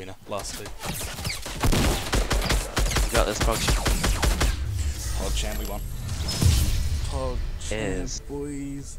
cleaner. Last two. You got this, Pog. Pog champ, we won. Pog champ, boys.